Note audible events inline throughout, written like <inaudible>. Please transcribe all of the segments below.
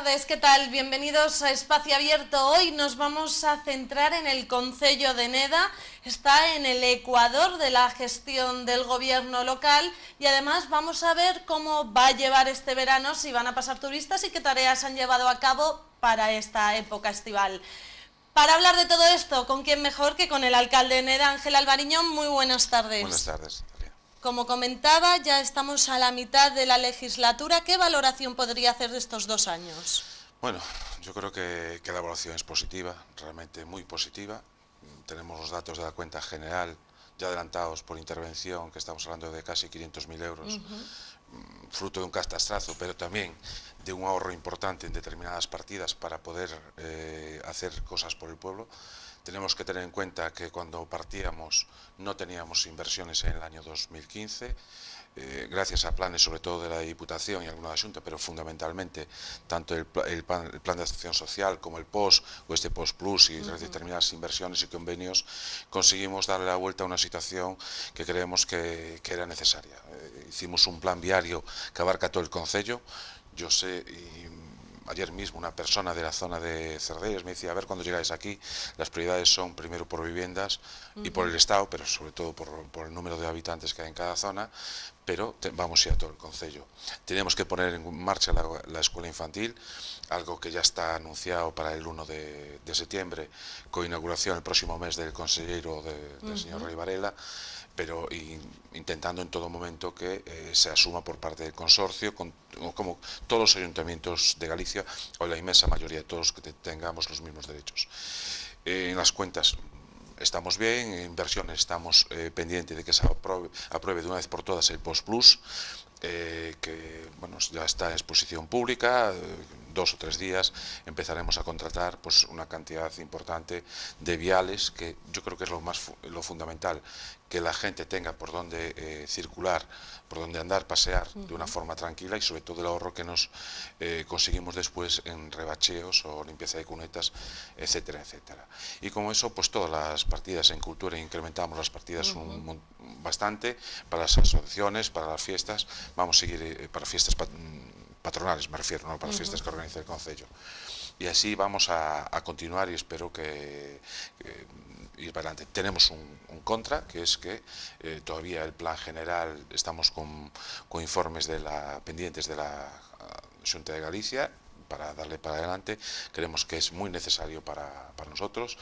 buenas tardes, ¿qué tal? Bienvenidos a Espacio Abierto. Hoy nos vamos a centrar en el Concello de Neda. Está en el ecuador de la gestión del gobierno local y además vamos a ver cómo va a llevar este verano, si van a pasar turistas y qué tareas han llevado a cabo para esta época estival. Para hablar de todo esto, ¿con quién mejor que con el alcalde de Neda, Ángel Alvariñón? Muy buenas tardes. Buenas tardes. Como comentaba, ya estamos a la mitad de la legislatura. ¿Qué valoración podría hacer de estos dos años? Bueno, yo creo que, la evaluación es positiva, realmente muy positiva. Tenemos los datos de la cuenta general ya adelantados por intervención, que estamos hablando de casi 500.000 euros, mm, fruto de un castastrazo, pero también de un ahorro importante en determinadas partidas para poder eh, hacer cosas por el pueblo. Tenemos que tener en cuenta que cuando partíamos no teníamos inversiones en el año 2015, eh, gracias a planes sobre todo de la Diputación y alguna de pero fundamentalmente tanto el, plan, de acción social como el POS o este POS Plus y determinadas inversiones y convenios, conseguimos darle la vuelta a una situación que creemos que, era necesaria. Eh, hicimos un plan viario que abarca todo el Concello, yo sé y ayer mismo una persona de la zona de Cerdellas me decía, a ver, cuando llegáis aquí, las prioridades son primero por viviendas y por el Estado, pero sobre todo por, el número de habitantes que hay en cada zona, pero vamos a ir a todo el Concello. Tenemos que poner en marcha la, escuela infantil, algo que ya está anunciado para el 1 de, septiembre, con inauguración el próximo mes del consejero del señor Rey Varela pero intentando en todo momento que eh, se asuma por parte del consorcio, como todos los ayuntamientos de Galicia, o la inmensa mayoría de todos que tengamos los mismos derechos. Eh, en las cuentas estamos bien, en inversiones estamos eh, pendientes de que se apruebe, de una vez por todas el Post Plus, que bueno, ya está en exposición pública, dos o tres días empezaremos a contratar pues, una cantidad importante de viales, que yo creo que es lo, más, lo fundamental, que la gente tenga por dónde eh, circular, por dónde andar, pasear de una forma tranquila y sobre todo el ahorro que nos eh, conseguimos después en rebacheos o limpieza de cunetas, etcétera, etcétera. Y como eso, pues todas las partidas en cultura incrementamos las partidas bastante para las asociaciones, para las fiestas, vamos a seguir eh, para fiestas patronales, me refiero, no para las fiestas que organiza el Concello. Y así vamos a, continuar y espero que, ir para adelante. Tenemos un, contra, que es que eh, todavía el plan general, estamos con, informes de la, pendientes de la Junta de Galicia para darle para adelante. Creemos que es muy necesario para, nosotros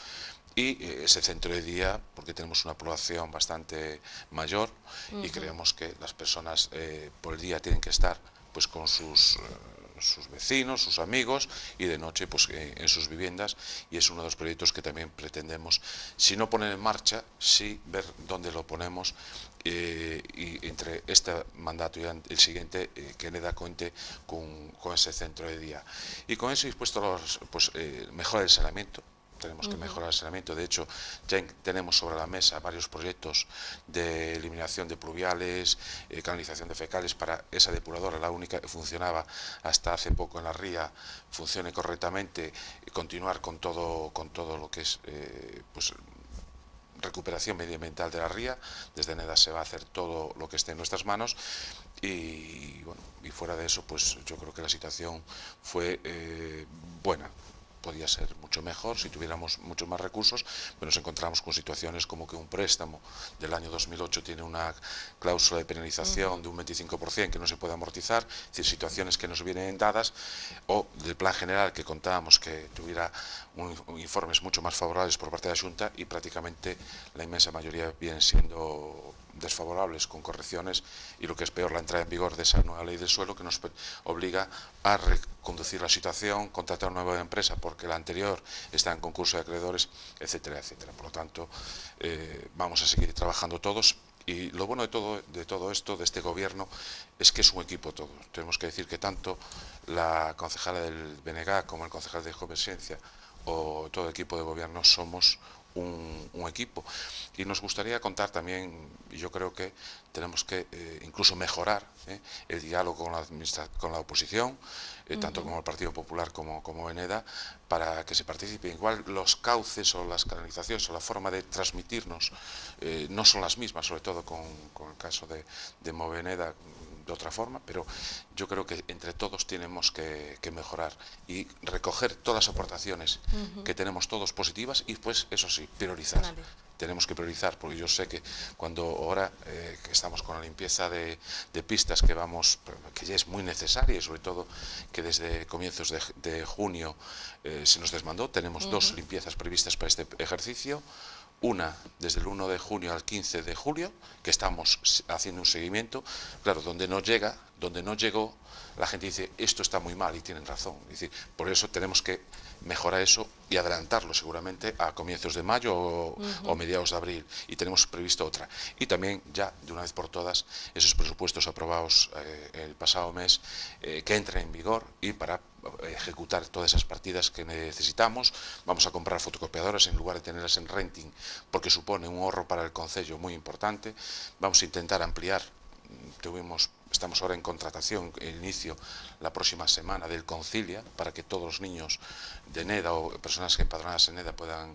y eh, ese centro de día, porque tenemos una población bastante mayor y creemos que las personas eh, por el día tienen que estar pues con sus, eh, sus vecinos, sus amigos y de noche pues en sus viviendas y es uno de los proyectos que también pretendemos, si no poner en marcha, sí ver dónde lo ponemos y entre este mandato y el siguiente que le da cuenta con, con, ese centro de día. Y con eso dispuesto los, pues, mejora el saneamiento, tenemos que mejorar el saneamiento. De hecho, ya tenemos sobre la mesa varios proyectos de eliminación de pluviales, eh, canalización de fecales para esa depuradora, la única que funcionaba hasta hace poco en la ría, funcione correctamente y continuar con todo, con todo lo que es eh, pues, recuperación medioambiental de la ría. Desde NEDA se va a hacer todo lo que esté en nuestras manos y, bueno, y fuera de eso, pues yo creo que la situación fue eh, buena podía ser mucho mejor si tuviéramos muchos más recursos, pero nos encontramos con situaciones como que un préstamo del año 2008 tiene una cláusula de penalización de un 25% que no se puede amortizar, es decir, situaciones que nos vienen dadas, o del plan general que contábamos que tuviera informes mucho más favorables por parte de la Junta y prácticamente la inmensa mayoría vienen siendo desfavorables con correcciones y lo que es peor, la entrada en vigor de esa nueva ley del suelo que nos obliga a reconducir la situación, contratar una nueva empresa porque la anterior está en concurso de acreedores, etcétera, etcétera. Por lo tanto, eh, vamos a seguir trabajando todos y lo bueno de todo, de todo esto, de este gobierno, es que es un equipo todo. Tenemos que decir que tanto la concejala del BNG como el concejal de Ciencia o todo el equipo de gobierno somos un, equipo. Y nos gustaría contar también, yo creo que tenemos que eh, incluso mejorar ¿eh? el diálogo con la, con la oposición, eh, tanto como el Partido Popular como, como Veneda, para que se participe. Igual los cauces o las canalizaciones o la forma de transmitirnos no son las mismas, sobre todo con, el caso de, de Moveneda, de otra forma, pero yo creo que entre todos tenemos que, mejorar y recoger todas las aportaciones que tenemos todos positivas y pues eso sí, priorizar. Tenemos que priorizar, porque yo sé que cuando ahora eh, que estamos con la limpieza de, pistas que vamos, que ya es muy necesaria y sobre todo que desde comienzos de, junio eh, se nos desmandó, tenemos dos limpiezas previstas para este ejercicio, una desde el 1 de junio al 15 de julio, que estamos haciendo un seguimiento, claro, donde no llega, donde no llegó, la gente dice, esto está muy mal y tienen razón. Es decir, por eso tenemos que mejorar eso y adelantarlo seguramente a comienzos de mayo o, mediados de abril. Y tenemos previsto otra. Y también ya, de una vez por todas, esos presupuestos aprobados eh, el pasado mes, eh, que entren en vigor y para ejecutar todas esas partidas que necesitamos. Vamos a comprar fotocopiadoras en lugar de tenerlas en renting, porque supone un ahorro para el Concello muy importante. Vamos a intentar ampliar, tuvimos Estamos ahora en contratación, el inicio la próxima semana del Concilia, para que todos los niños de NEDA o personas empadronadas en NEDA puedan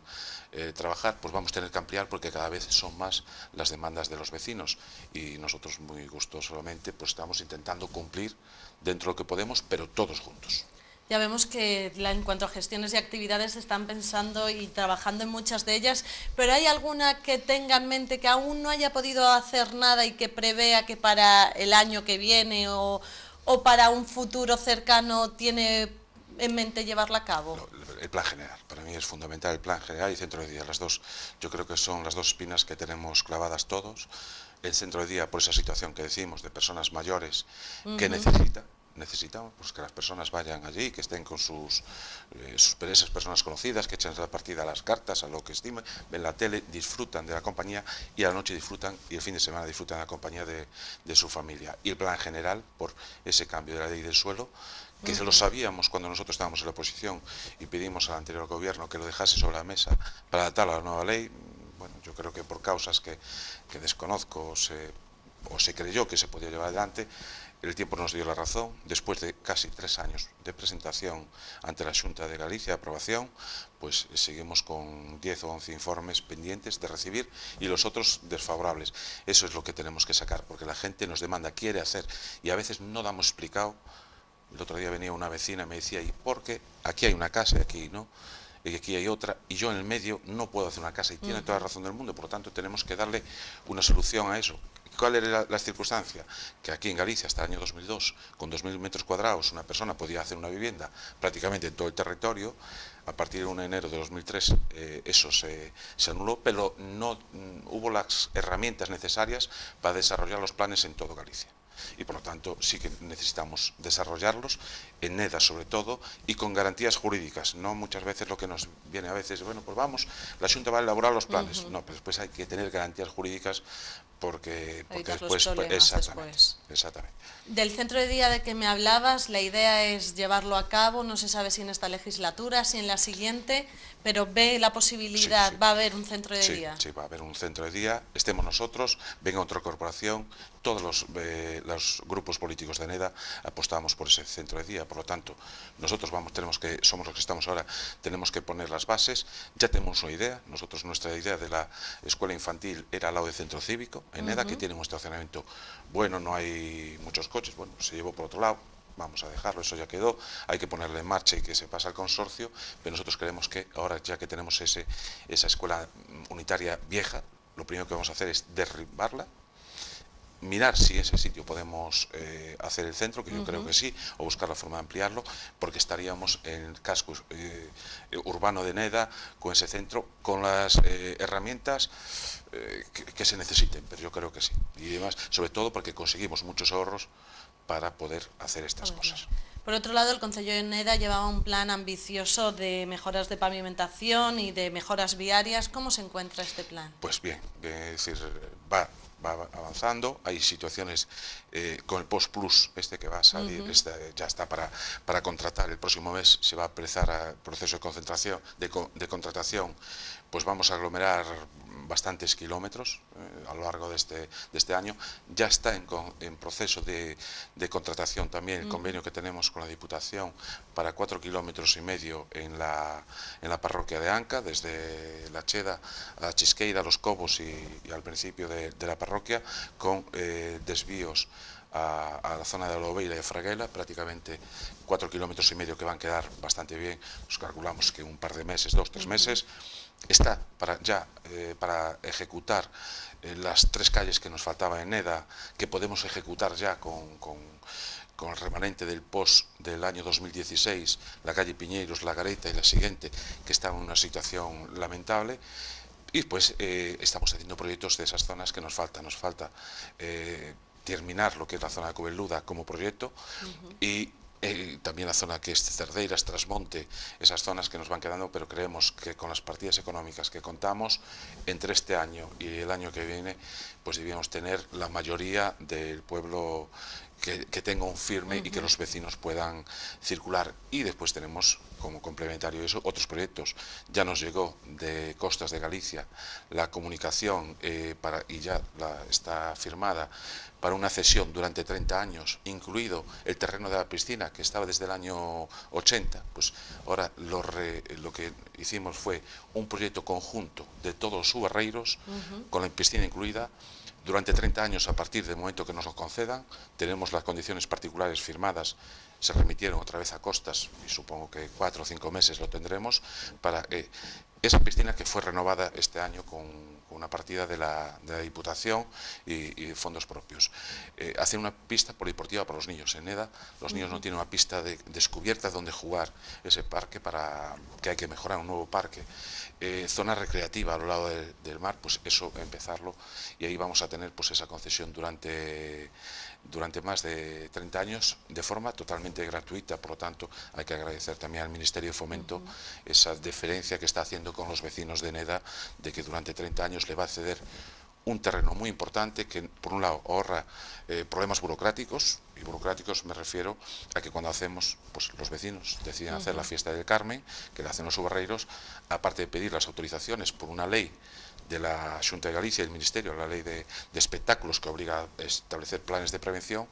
eh, trabajar, pues vamos a tener que ampliar porque cada vez son más las demandas de los vecinos y nosotros muy gustosamente pues estamos intentando cumplir dentro de lo que podemos, pero todos juntos. Ya vemos que en cuanto a gestiones y actividades están pensando y trabajando en muchas de ellas, pero ¿hay alguna que tenga en mente que aún no haya podido hacer nada y que prevea que para el año que viene o, para un futuro cercano tiene en mente llevarla a cabo? el plan general, para mí es fundamental el plan general y centro de día, las dos, yo creo que son las dos espinas que tenemos clavadas todos, el centro de día por esa situación que decimos de personas mayores que necesitan, necesitamos pues, que las personas vayan allí, que estén con sus, eh, esas personas conocidas, que echen la partida a las cartas, a lo que estimen, ven la tele, disfrutan de la compañía y a la noche disfrutan y el fin de semana disfrutan de la compañía de, su familia. Y el plan general, por ese cambio de la ley del suelo, que se lo sabíamos cuando nosotros estábamos en la oposición y pedimos al anterior gobierno que lo dejase sobre la mesa para adaptar a la nueva ley, bueno, yo creo que por causas que, que desconozco se, o se creyó que se podía llevar adelante, el tiempo nos dio la razón, después de casi tres años de presentación ante la Junta de Galicia, aprobación, pues seguimos con 10 o 11 informes pendientes de recibir y los otros desfavorables. Eso es lo que tenemos que sacar, porque la gente nos demanda, quiere hacer, y a veces no damos explicado. El otro día venía una vecina y me decía, ¿y por qué? Aquí hay una casa y aquí no y aquí hay otra, y yo en el medio no puedo hacer una casa, y tiene toda la razón del mundo, por lo tanto tenemos que darle una solución a eso. ¿Cuál era la, circunstancia? Que aquí en Galicia, hasta el año 2002, con 2.000 metros cuadrados, una persona podía hacer una vivienda prácticamente en todo el territorio. A partir de 1 de enero de 2003 eh, eso se, anuló, pero no mm, hubo las herramientas necesarias para desarrollar los planes en todo Galicia y por lo tanto sí que necesitamos desarrollarlos en NEDA sobre todo y con garantías jurídicas, no muchas veces lo que nos viene a veces, bueno pues vamos, la Junta va a elaborar los planes, no, pero después hay que tener garantías jurídicas porque, después, exactamente, Del centro de día de que me hablabas, la idea es llevarlo a cabo, no se sabe si en esta legislatura, si en la siguiente, pero ve la posibilidad, va a haber un centro de día. Sí, va a haber un centro de día, estemos nosotros, venga otra corporación, todos los, eh, los grupos políticos de NEDA apostamos por ese centro de día, por lo tanto, nosotros vamos, tenemos que, somos los que estamos ahora, tenemos que poner las bases, ya tenemos una idea, nosotros nuestra idea de la escuela infantil era al lado del centro cívico, en EDA, que tiene un estacionamiento bueno, no hay muchos coches, bueno, se llevó por otro lado, vamos a dejarlo, eso ya quedó, hay que ponerle en marcha y que se pase al consorcio, pero nosotros creemos que ahora ya que tenemos ese, esa escuela unitaria vieja, lo primero que vamos a hacer es derribarla, mirar si ese sitio podemos eh, hacer el centro, que yo creo que sí, o buscar la forma de ampliarlo, porque estaríamos en el casco eh, urbano de Neda con ese centro, con las eh, herramientas que, se necesiten, pero yo creo que sí. Y además, sobre todo porque conseguimos muchos ahorros para poder hacer estas cosas. Por otro lado, el Consejo de Neda llevaba un plan ambicioso de mejoras de pavimentación y de mejoras viarias. ¿Cómo se encuentra este plan? Pues bien, es decir, va va avanzando, hay situaciones eh, con el Post Plus, este que va a salir, este ya está para, para contratar, el próximo mes se va a empezar el proceso de concentración, de, de, contratación, pues vamos a aglomerar bastantes kilómetros eh, a lo largo de este, de este año. Ya está en, en proceso de, de, contratación también el convenio que tenemos con la Diputación para cuatro kilómetros y medio en la, en la parroquia de Anca, desde la Cheda a la Chisqueira, Los Cobos y, al principio de, de, la parroquia, con eh, desvíos a, la zona de Lobeira y de Fraguela, prácticamente cuatro kilómetros y medio que van a quedar bastante bien, pues calculamos que un par de meses, dos, tres meses, está para, ya eh, para ejecutar eh, las tres calles que nos faltaba en EDA, que podemos ejecutar ya con, con, el remanente del POS del año 2016, la calle Piñeiros, La Gareta y la siguiente, que estaba en una situación lamentable, y pues eh, estamos haciendo proyectos de esas zonas que nos falta, nos falta terminar lo que es la zona de Coveluda como proyecto y eh, también la zona que es Cerdeiras, Trasmonte, esas zonas que nos van quedando, pero creemos que con las partidas económicas que contamos entre este año y el año que viene, pues debíamos tener la mayoría del pueblo que, tenga un firme y que los vecinos puedan circular. Y después tenemos como complementario a eso otros proyectos. Ya nos llegó de Costas de Galicia la comunicación eh, para, y ya la, está firmada para una cesión durante 30 años, incluido el terreno de la piscina, que estaba desde el año 80, pues ahora lo, lo que hicimos fue un proyecto conjunto de todos los subarreiros, con la piscina incluida, durante 30 años a partir del momento que nos lo concedan, tenemos las condiciones particulares firmadas, se remitieron otra vez a costas, y supongo que cuatro o cinco meses lo tendremos, para que esa piscina que fue renovada este año con una partida de la, Diputación y, fondos propios. Eh, hacer una pista polideportiva para los niños. En EDA los niños no tienen una pista de, descubierta donde jugar ese parque para que hay que mejorar un nuevo parque. Eh, zona recreativa a lo lado del mar, pues eso empezarlo y ahí vamos a tener pues esa concesión durante durante más de 30 años de forma totalmente gratuita. Por lo tanto, hay que agradecer también al Ministerio de Fomento esa deferencia que está haciendo con los vecinos de Neda de que durante 30 años le va a ceder un terreno muy importante que, por un lado, ahorra eh, problemas burocráticos, y burocráticos me refiero a que cuando hacemos, pues los vecinos deciden hacer la fiesta del Carmen, que la hacen los subarreiros, aparte de pedir las autorizaciones por una ley de la Junta de Galicia y el Ministerio, la ley de, espectáculos que obliga a establecer planes de prevención,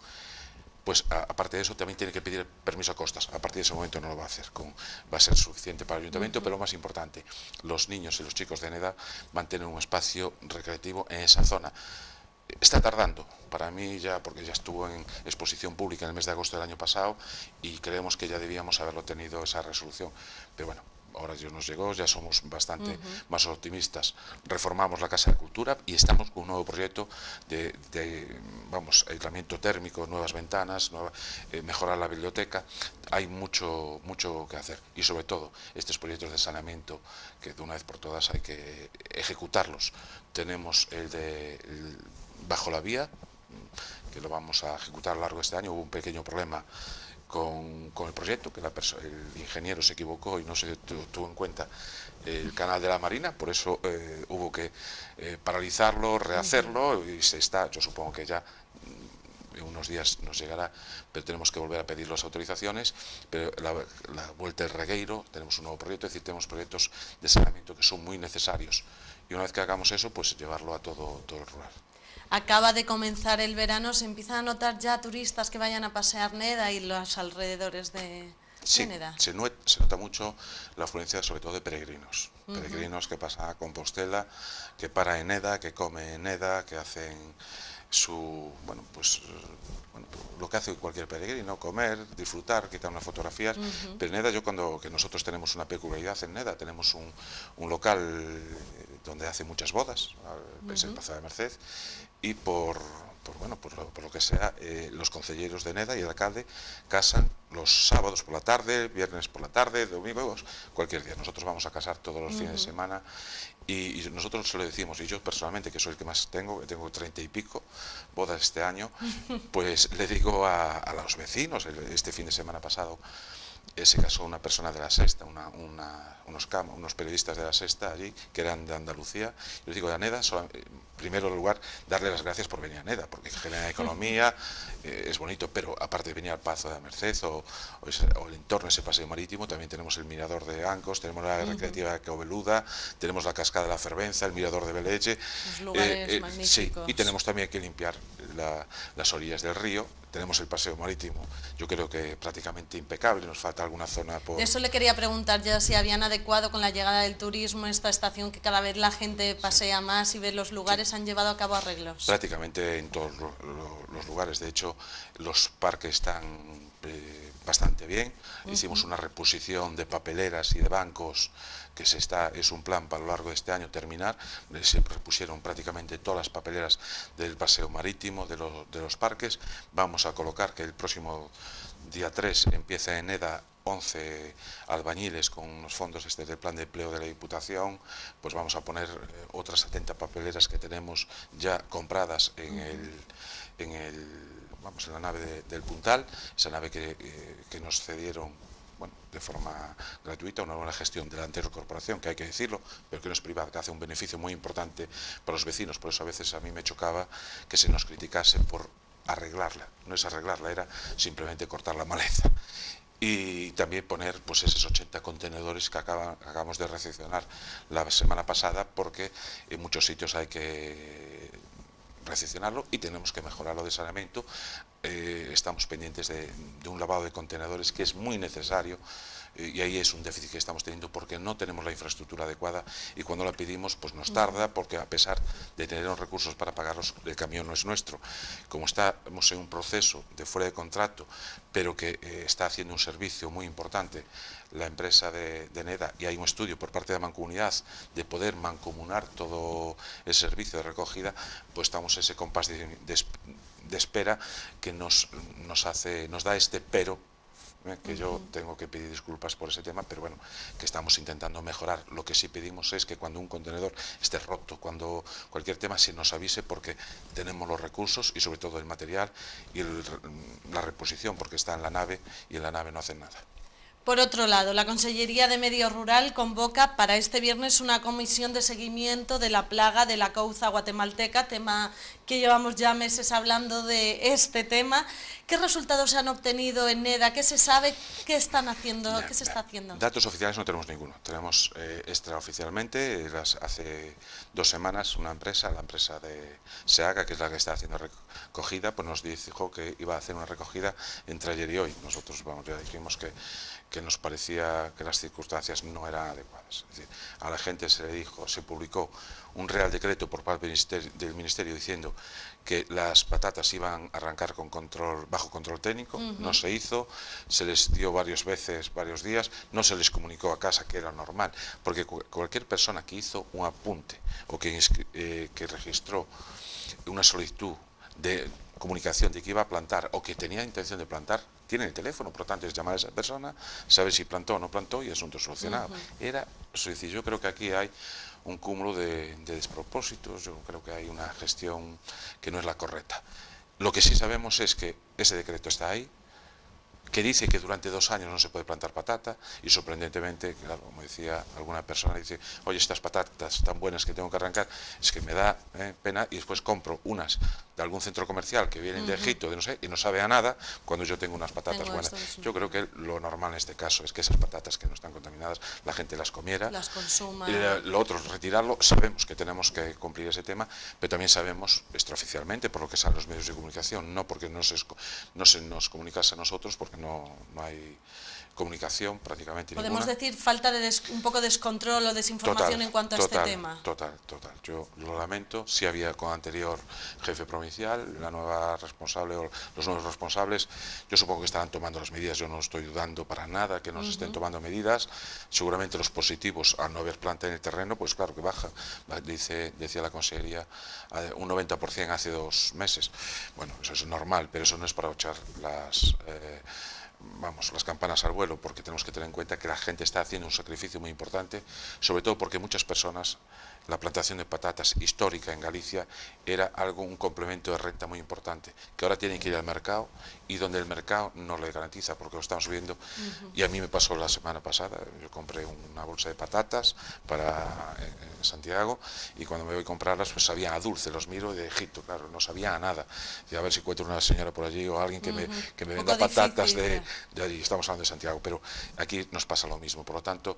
pues aparte de eso también tiene que pedir permiso a costas. A partir de ese momento no lo va a hacer, va a ser suficiente para el ayuntamiento, pero lo más importante, los niños y los chicos de NEDA van a tener un espacio recreativo en esa zona. Está tardando, para mí ya, porque ya estuvo en exposición pública en el mes de agosto del año pasado y creemos que ya debíamos haberlo tenido esa resolución, pero bueno, ahora ya nos llegó, ya somos bastante más optimistas. Reformamos la Casa de Cultura y estamos con un nuevo proyecto de, vamos, aislamiento térmico, nuevas ventanas, eh, mejorar la biblioteca. Hay mucho, mucho que hacer y sobre todo estos proyectos de saneamiento que de una vez por todas hay que ejecutarlos. Tenemos el de Bajo la Vía, que lo vamos a ejecutar a lo largo de este año. Hubo un pequeño problema con, el proyecto, que el ingeniero se equivocó y no se tuvo en cuenta el canal de la Marina, por eso eh, hubo que eh, paralizarlo, rehacerlo y se está, yo supongo que ya mm, en unos días nos llegará, pero tenemos que volver a pedir las autorizaciones, pero la, vuelta del regueiro, tenemos un nuevo proyecto, es decir, tenemos proyectos de saneamiento que son muy necesarios. Y una vez que hagamos eso, pues llevarlo a todo, todo el rural acaba de comenzar el verano, ¿se empiezan a notar ya turistas que vayan a pasear Neda y los alrededores de, Neda? Se, se nota mucho la afluencia sobre todo de peregrinos, peregrinos que pasan a Compostela, que paran en Neda, que comen en Neda, que hacen su, bueno, pues lo que hace cualquier peregrino, comer, disfrutar, quitar unas fotografías. Pero en Neda, yo cuando que nosotros tenemos una peculiaridad en Neda, tenemos un, un local donde hace muchas bodas, es el Pazo de Merced, y por, bueno, por lo, que sea, eh, los concelleros de Neda y el alcalde casan los sábados por la tarde, viernes por la tarde, domingos, cualquier día. Nosotros vamos a casar todos los fines de semana y, nosotros se lo decimos, y yo personalmente, que soy el que más tengo, que tengo treinta y pico bodas este año, <laughs> pues le digo a, los vecinos, este fin de semana pasado, eh, se casó una persona de la Sexta, una, unos, unos periodistas de la Sexta allí, que eran de Andalucía. Y les digo, de Aneda, en primer lugar, darle las gracias por venir a Aneda, porque genera economía, <laughs> eh, es bonito, pero aparte de venir al Pazo de la Merced o, el entorno, ese paseo marítimo, también tenemos el mirador de Ancos, tenemos la recreativa de Cobeluda, tenemos la cascada de la Fervenza, el mirador de Beleche. Eh, sí, y tenemos también que limpiar las orillas del río, tenemos el paseo marítimo, yo creo que prácticamente impecable, nos falta alguna zona por... Eso le quería preguntar ya si habían adecuado con la llegada del turismo esta estación, que cada vez la gente pasea más y ve los lugares, han llevado a cabo arreglos. Prácticamente en todos los lugares, de hecho los parques están eh, bastante bien, hicimos una reposición de papeleras y de bancos que se está, es un plan para lo largo de este año terminar, se repusieron prácticamente todas las papeleras del paseo marítimo, de, de los parques, vamos a colocar que el próximo día 3 empieza en EDA 11 albañiles con los fondos este del plan de empleo de la Diputación, pues vamos a poner eh, otras 70 papeleras que tenemos ya compradas en el, en el vamos en la nave del Puntal, esa nave que, eh, que nos cedieron bueno, de forma gratuita, una buena gestión de la anterior corporación, que hay que decirlo, pero que no es privada, que hace un beneficio muy importante para los vecinos, por eso a veces a mí me chocaba que se nos criticase por arreglarla, no es arreglarla, era simplemente cortar la maleza. Y también poner pues esos 80 contenedores que acabamos de recepcionar la semana pasada porque en muchos sitios hay que recepcionarlo y tenemos que mejorarlo de saneamiento. Eh, estamos pendientes de, un lavado de contenedores que es muy necesario y ahí es un déficit que estamos teniendo porque no tenemos la infraestructura adecuada y cuando la pedimos pues nos tarda porque a pesar de tener los recursos para pagarlos el camión no es nuestro. Como estamos en un proceso de fuera de contrato pero que eh, está haciendo un servicio muy importante la empresa de, NEDA y hay un estudio por parte de la mancomunidad de poder mancomunar todo el servicio de recogida, pues estamos en ese compás de, espera que nos, nos, hace, nos da este pero ¿eh? que yo tengo que pedir disculpas por ese tema, pero bueno, que estamos intentando mejorar. Lo que sí pedimos es que cuando un contenedor esté roto, cuando cualquier tema se nos avise porque tenemos los recursos y sobre todo el material y la reposición porque está en la nave y en la nave no hacen nada. Por otro lado, la Consellería de Medio Rural convoca para este viernes una comisión de seguimiento de la plaga de la cauza guatemalteca, tema que llevamos ya meses hablando de este tema. ¿Qué resultados se han obtenido en NEDA? ¿Qué se sabe? ¿Qué están haciendo? ¿Qué se está haciendo? Datos oficiales no tenemos ninguno. Tenemos eh, extraoficialmente, hace dos semanas, una empresa, la empresa de SEAGA, que es la que está haciendo recogida, pues nos dijo que iba a hacer una recogida entre ayer y hoy. Nosotros vamos, ya dijimos que que nos parecía que las circunstancias no eran adecuadas. Es decir, a la gente se le dijo, se publicó un real decreto por parte del Ministerio, diciendo que las patatas iban a arrancar con control, bajo control técnico, no se hizo, se les dio varias veces, varios días, no se les comunicó a casa que era normal, porque cualquier persona que hizo un apunte o que, eh, que registró una solicitud de comunicación de que iba a plantar o que tenía intención de plantar, tiene el teléfono, por lo tanto es llamar a esa persona, saber si plantó o no plantó y asunto solucionado. Era, es decir, yo creo que aquí hay un cúmulo de, de, despropósitos, yo creo que hay una gestión que no es la correcta. Lo que sí sabemos es que ese decreto está ahí, que dice que durante dos años no se puede plantar patata y sorprendentemente, claro, como decía alguna persona, dice, oye, estas patatas tan buenas que tengo que arrancar, es que me da eh, pena y después compro unas de algún centro comercial que vienen de Egipto, de no sé, y no sabe a nada cuando yo tengo unas patatas buenas. Yo creo que lo normal en este caso es que esas patatas que no están contaminadas, la gente las comiera. Las consuma. Y lo otro retirarlo. Sabemos que tenemos que cumplir ese tema, pero también sabemos extraoficialmente, por lo que salen los medios de comunicación, no porque no se, no se nos comunicase a nosotros, porque no, no hay comunicación prácticamente Podemos decir falta de un poco de descontrol o desinformación en cuanto a este tema. Total, total. Yo lo lamento. Si había con anterior jefe provincial, la nueva responsable o los nuevos responsables, yo supongo que estarán tomando las medidas. Yo no estoy dudando para nada que nos estén tomando medidas. Seguramente los positivos, al no haber planta en el terreno, pues claro que baja. Dice, decía la consejería, un 90% hace dos meses. Bueno, eso es normal, pero eso no es para echar las... Eh, vamos, las campanas al vuelo, porque tenemos que tener en cuenta que la gente está haciendo un sacrificio muy importante, sobre todo porque muchas personas la plantación de patatas histórica en Galicia era algo, un complemento de renta muy importante, que ahora tienen que ir al mercado y donde el mercado no le garantiza porque lo estamos viendo. Y a mí me pasó la semana pasada, yo compré una bolsa de patatas para Santiago y cuando me voy a comprarlas pues sabían a dulce, los miro de Egipto, claro, no sabía a nada. Y a ver si encuentro una señora por allí o alguien que, me, que me venda patatas de, de allí, estamos hablando de Santiago, pero aquí nos pasa lo mismo, por lo tanto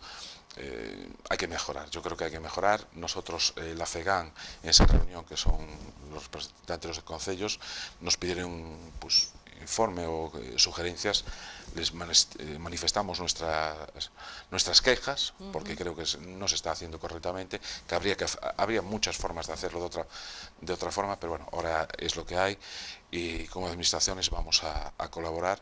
eh, hay que mejorar, yo creo que hay que mejorar. Nosotros, eh, la FEGAN, en esa reunión que son los representantes de los concellos, nos pidieron pues, informe o eh, sugerencias, les manifestamos nuestras, nuestras quejas, porque creo que no se está haciendo correctamente, que habría, que habría muchas formas de hacerlo de otra, de otra forma, pero bueno, ahora es lo que hay y como administraciones vamos a colaborar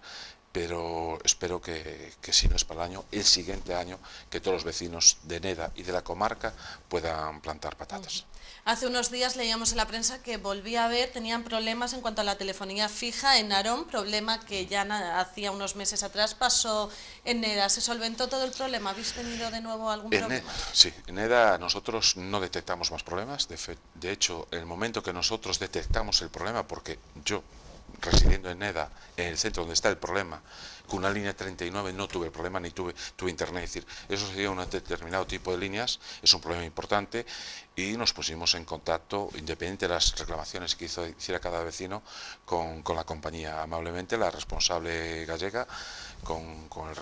pero espero que, si no es para el año, el siguiente año, que todos los vecinos de Neda y de la comarca puedan plantar patatas. Hace unos días leíamos en la prensa que volvía a ver, tenían problemas en cuanto a la telefonía fija en Narón, problema que ya hacía unos meses atrás pasó en Neda. ¿Se solventó todo el problema? ¿Habéis tenido de nuevo algún problema? sí, en Neda nosotros no detectamos más problemas. De, de hecho, el momento que nosotros detectamos el problema, porque yo residiendo en Neda, en el centro donde está el problema, con una línea 39 no tuve el problema ni tuve, tuve internet. Es decir, eso sería un determinado tipo de líneas, es un problema importante y nos pusimos en contacto, independiente de las reclamaciones que hizo, hiciera cada vecino, con, la compañía. Amablemente, la responsable gallega, con, con el,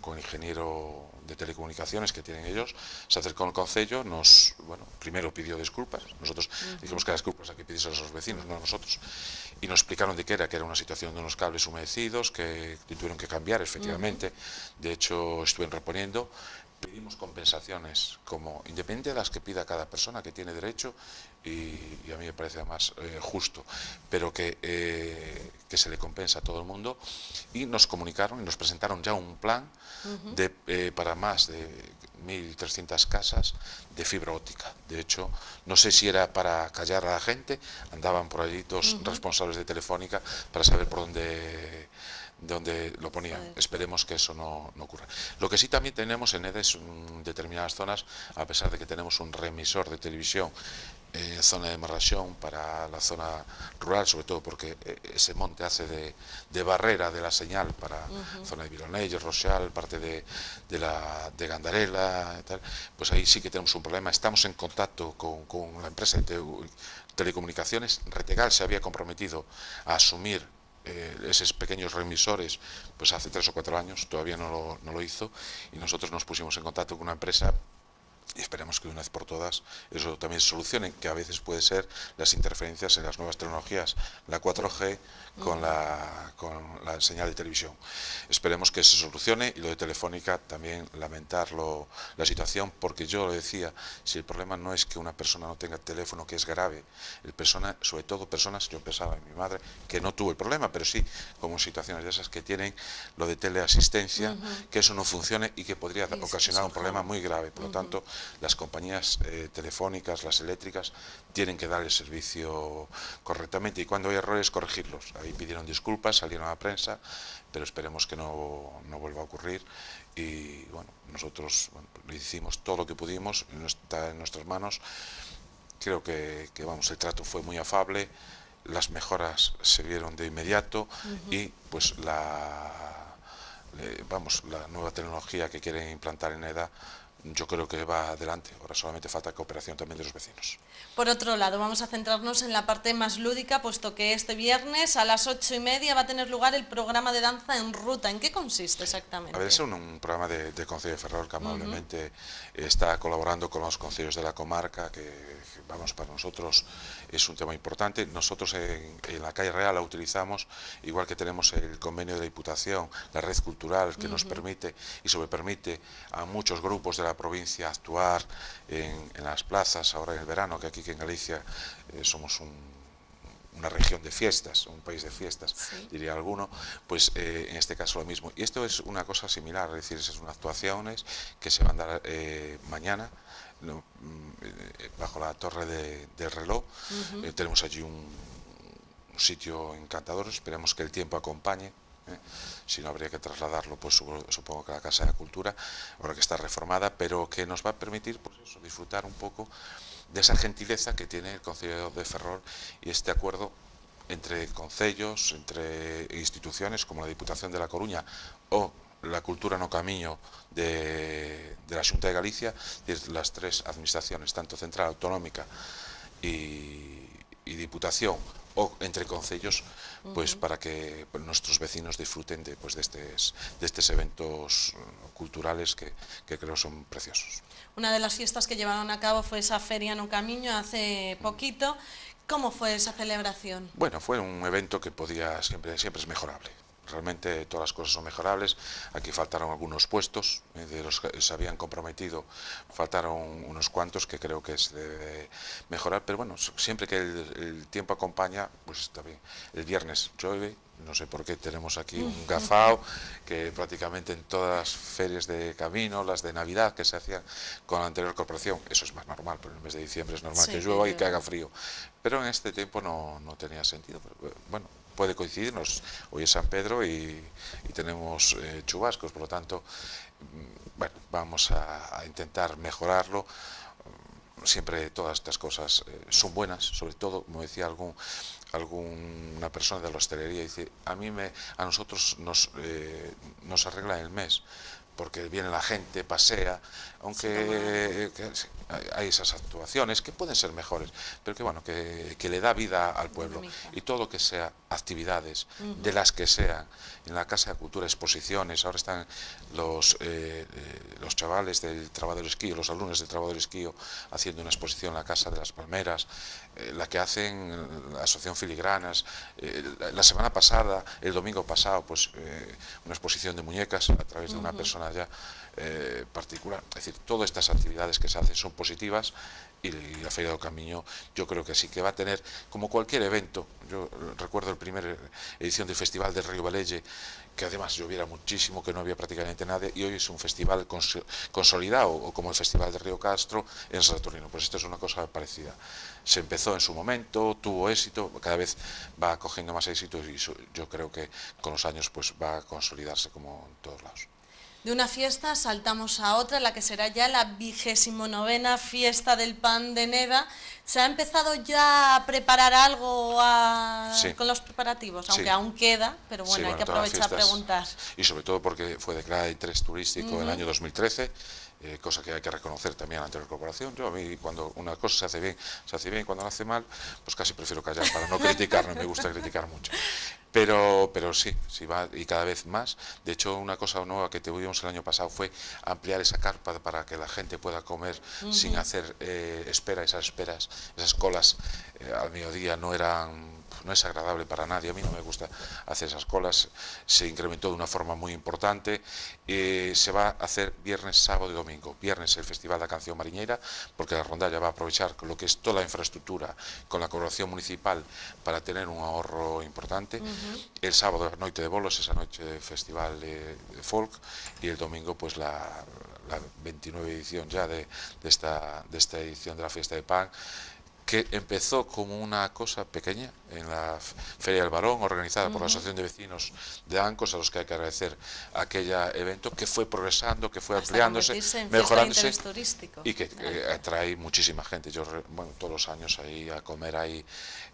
con el ingeniero de telecomunicaciones que tienen ellos, se acercó al concello, nos, bueno, primero pidió disculpas, nosotros dijimos que las disculpas hay que pedirse a los vecinos, no a nosotros, y nos explicaron de qué era, que era una situación de unos cables humedecidos que tuvieron que cambiar, efectivamente, de hecho estuvieron reponiendo, pedimos compensaciones como independiente de las que pida cada persona que tiene derecho y, a mí me parece además eh, justo, pero que, eh, que, se le compensa a todo el mundo. Y nos comunicaron y nos presentaron ya un plan de, eh, para más de 1.300 casas de fibra óptica. De hecho, no sé si era para callar a la gente, andaban por allí dos responsables de Telefónica para saber por dónde donde lo ponían. Esperemos que eso no, ocurra. Lo que sí también tenemos en EDES en determinadas zonas, a pesar de que tenemos un remisor de televisión en eh, zona de Marrachón para la zona rural, sobre todo porque eh, ese monte hace de, barrera de la señal para la zona de Vironell, Rochal, parte de, la, de Gandarela, pues ahí sí que tenemos un problema. Estamos en contacto con, la empresa de telecomunicaciones. Retegal se había comprometido a asumir eh, esos pequeños remisores pues hace tres o cuatro años, todavía no lo, no lo hizo y nosotros nos pusimos en contacto con una empresa esperemos que de una vez por todas eso también se solucione, que a veces puede ser las interferencias en las nuevas tecnologías, la 4G con la, con la señal de televisión. Esperemos que se solucione y lo de Telefónica también lamentarlo la situación, porque yo lo decía, si el problema no es que una persona no tenga teléfono, que es grave, el persona, sobre todo personas, yo pensaba en mi madre, que no tuvo el problema, pero sí como situaciones de esas que tienen lo de teleasistencia, que eso no funcione y que podría ocasionar un problema muy grave. Por lo tanto, las compañías eh, telefónicas, las eléctricas, tienen que dar el servicio correctamente y cuando hay errores corregirlos. Ahí pidieron disculpas, salieron a la prensa, pero esperemos que no, vuelva a ocurrir y bueno, nosotros le hicimos todo lo que pudimos, está en nuestras manos. Creo que, vamos, el trato fue muy afable, las mejoras se vieron de inmediato y pues la, vamos, la nueva tecnología que quieren implantar en EDA yo creo que va adelante. Ahora solamente falta cooperación también de los vecinos. Por otro lado, vamos a centrarnos en la parte más lúdica, puesto que este viernes a las ocho y media va a tener lugar el programa de danza en ruta. ¿En qué consiste exactamente? A ver, es un, programa de, de de Ferrol que amablemente está colaborando con los consejos de la comarca, que, vamos, para nosotros es un tema importante. Nosotros en, la calle Real la utilizamos, igual que tenemos el convenio de la Diputación, la red cultural que nos permite y sobre permite a muchos grupos de la provincia actuar en, las plazas, ahora en el verano, que aquí en Galicia eh, somos una región de fiestas, un país de fiestas, diría alguno, pues eh, en este caso lo mismo. Y esto es una cosa similar, es decir, son actuaciones que se van a dar eh, mañana mm, bajo la torre del reloj. tenemos allí un, un, sitio encantador, esperemos que el tiempo acompañe ¿eh? si no habría que trasladarlo, pues supongo que a la Casa de Cultura, ahora que está reformada, pero que nos va a permitir pues disfrutar un poco de esa gentileza que tiene el Concello de Ferrol y este acuerdo entre concellos, entre instituciones como la Diputación de La Coruña o la Cultura no Camino de, la Junta de Galicia, las tres administraciones, tanto central, autonómica y, Diputación, o entre concellos, pues para que nuestros vecinos disfruten de, pues, de, estos, de estos eventos culturales que, que creo son preciosos. Una de las fiestas que llevaron a cabo fue esa Feria No Camino hace poquito. ¿Cómo fue esa celebración? Bueno, fue un evento que podía siempre, siempre es mejorable. Realmente todas las cosas son mejorables. Aquí faltaron algunos puestos, eh, de los que se habían comprometido, faltaron unos cuantos que creo que se debe mejorar. Pero bueno, siempre que el, tiempo acompaña, pues está bien. El viernes llueve, no sé por qué tenemos aquí un gafao, que prácticamente en todas las ferias de camino, las de Navidad que se hacían con la anterior corporación, eso es más normal, pero en el mes de diciembre es normal que llueva y que haga frío. Pero en este tiempo no, no tenía sentido. Bueno, puede coincidirnos. Hoy es San Pedro y, tenemos eh, chubascos, por lo tanto, mm, vamos a, intentar mejorarlo. Mm, siempre todas estas cosas eh, son buenas, sobre todo, como decía algún, alguna persona de la hostelería, dice, a mí me, a nosotros nos, eh, nos arregla el mes, porque viene la gente, pasea, aunque hay esas actuaciones que pueden ser mejores, pero que bueno, que, le da vida al pueblo y todo que sea actividades, de las que sean, en la Casa de Cultura, exposiciones, ahora están los, eh, eh, los chavales del Trabajo del Esquío, los alumnos del Trabajo del Esquío haciendo una exposición en la Casa de las Palmeras, eh, la que hacen la Asociación Filigranas, la semana pasada, el domingo pasado, pues una exposición de muñecas a través de una persona eh, particular. Es decir, todas estas actividades que se hacen son positivas y la Feria del Camino yo creo que sí que va a tener, como cualquier evento, yo recuerdo el primer edición del Festival del Río Valelle, que además lloviera muchísimo, que no había prácticamente nada, y hoy es un festival consolidado, o como el Festival de Río Castro en Saturnino. Pues esto es una cosa parecida. Se empezó en su momento, tuvo éxito, cada vez va cogiendo más éxito y yo creo que con los años pues va a consolidarse como en todos lados. De una fiesta saltamos a otra, la que será ya la vigésimo novena fiesta del pan de Neda. ¿Se ha empezado ya a preparar algo con los preparativos? Aunque aún queda, pero bueno, hay que aprovechar a preguntar. Y sobre todo porque fue declarada interés turístico en el año 2013. Eh, cosa que hay que reconocer también ante la corporación. Yo a mí cuando una cosa se hace bien, se hace bien, cuando la hace mal, pues casi prefiero callar para no <laughs> criticar, no me gusta criticar mucho. Pero, pero sí, sí va, y cada vez más. De hecho, una cosa nueva que tuvimos el año pasado fue ampliar esa carpa para que la gente pueda comer sin hacer eh, espera, esas esperas, esas colas eh, al mediodía no eran no es agradable para nadie, a mí no me gusta hacer esas colas, se incrementó de una forma muy importante, eh, se va a hacer viernes, sábado y domingo, viernes el Festival de la Canción Mariñera, porque la rondalla va a aprovechar lo que es toda la infraestructura con la colaboración municipal para tener un ahorro importante, el sábado la noche de bolos, esa noche de festival de, folk, y el domingo pues la, 29 edición ya de, esta, de esta edición de la fiesta de pan, que empezó como una cosa pequeña en la Feria del Barón, organizada por la Asociación de Vecinos de Ancos, a los que hay que agradecer aquel evento, que fue progresando, que fue ampliándose, mejorándose y que, atrae muchísima gente. Yo, bueno, todos los años ahí a comer hay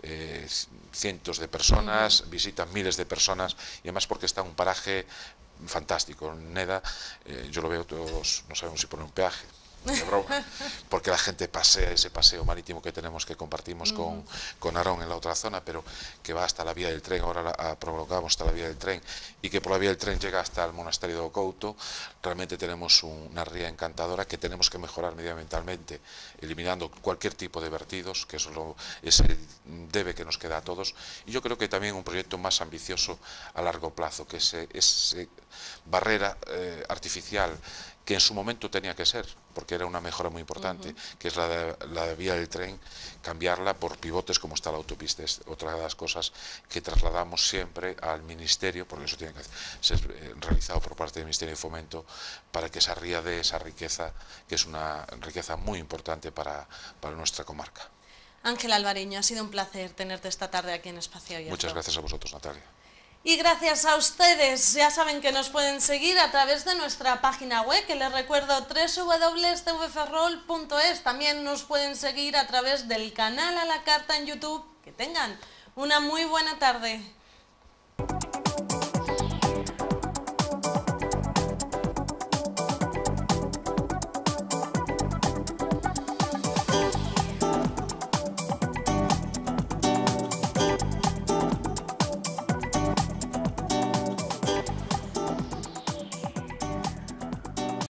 eh, cientos de personas, visitan miles de personas y además porque está un paraje fantástico. Neda, eh, yo lo veo todos, no sabemos si pone un peaje, <laughs> porque la gente pasea ese paseo marítimo que tenemos que compartimos con, con Arón en la otra zona, pero que va hasta la vía del tren, ahora la, prolongamos hasta la vía del tren, y que por la vía del tren llega hasta el monasterio de Ocouto, realmente tenemos una ría encantadora que tenemos que mejorar medioambientalmente, eliminando cualquier tipo de vertidos, que eso es el debe que nos queda a todos, y yo creo que también un proyecto más ambicioso a largo plazo, que es esa barrera eh, artificial que en su momento tenía que ser, porque era una mejora muy importante, que es la de, la vía del tren, cambiarla por pivotes como está la autopista. Es otra de las cosas que trasladamos siempre al Ministerio, porque eso tiene que ser eh, realizado por parte del Ministerio de Fomento, para que esa ría de esa riqueza, que es una riqueza muy importante para, para nuestra comarca. Ángel Alvareño, ha sido un placer tenerte esta tarde aquí en Espacio Abierto. Muchas gracias a vosotros, Natalia. Y gracias a ustedes, ya saben que nos pueden seguir a través de nuestra página web, que les recuerdo www.tvferrol.es. También nos pueden seguir a través del canal a la carta en YouTube. Que tengan una muy buena tarde.